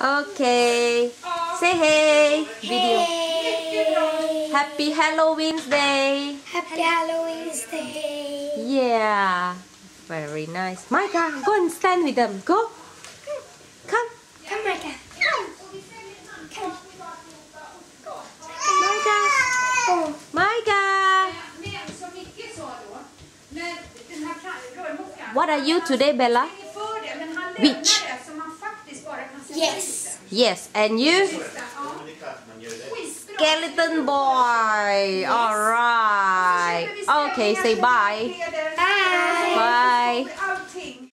Okay. Say hey. Video. Happy Halloween Day. Happy Halloween Day. Yeah. Very nice. Micah, go and stand with them. Go. Come. Come, Micah. Come. Micah. Oh. Micah. Men som Micke sa då, när den här kan- rörmokaren, What are you today, Bella? han är för det, men han Witch. Yes. Yes. And you? det. Ja. Skitbra. Skeleton boy. All right. Okay. Say bye. Bye. Bye.